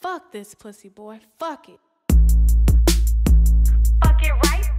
Fuck this pussy boy. Fuck it. Fuck it right,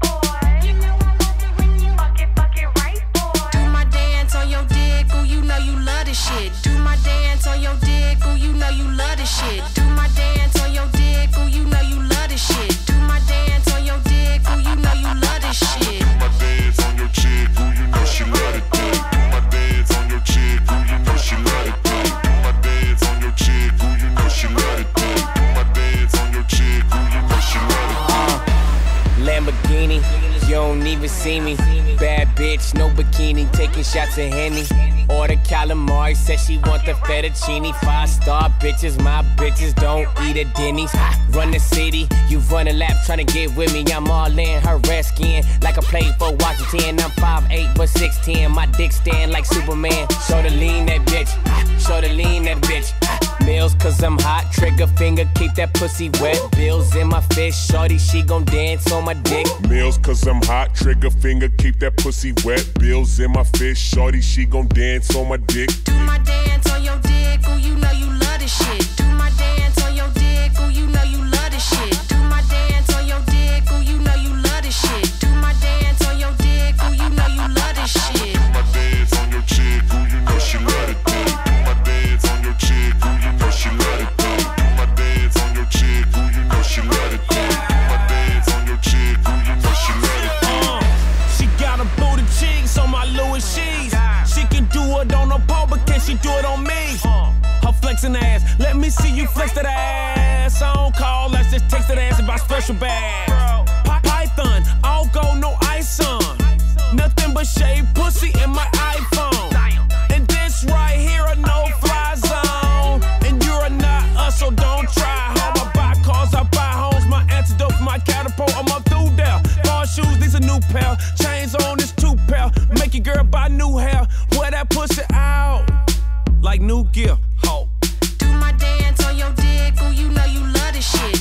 Lamborghini, you don't even see me. Bad bitch, no bikini, taking shots of Henny. Order calamari, said she want the fettuccine. Five star bitches, my bitches don't eat at Denny's. I Run the city, you run a lap trying to get with me. I'm all in her red skin, like I played for Washington. I'm 5'8 but 6'10, my dick stand like Superman. Show the lean that bitch, show the lean that bitch. Meals cause I'm hot, trigger finger, keep that pussy wet. Bills in my fist, shorty, she gon' dance on my dick. Meals cause I'm hot, trigger finger, keep that pussy wet. Bills in my fist, shorty, she gon' dance on my dick. Do my dance Louis sheets. She can do it on a pole, but can she do it on me? Her flexing ass, let me see you flex that ass. I don't call, let's just text that ass about special bags. Py- Python, all go, no ice on. Nothing but shade pussy in my iPhone. And this right here a no fly zone. And you're not us, so don't try. Home, I buy cars, I buy homes. My antidote for my catapult, I'm up through there. Bar shoes, these a new pair. Chains on, this two pair. Make your girl buy new hair. Wear that pussy out. Like new gear. Ho. Do my dance on your dick, ooh, you know you love this shit.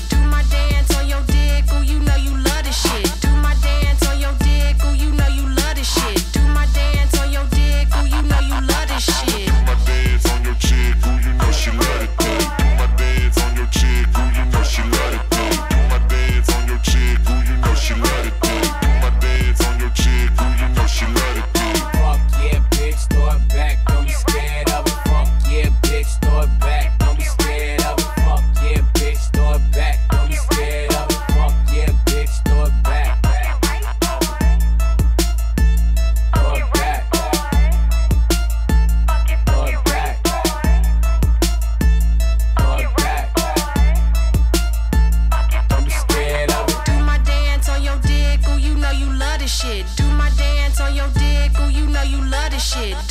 Shit.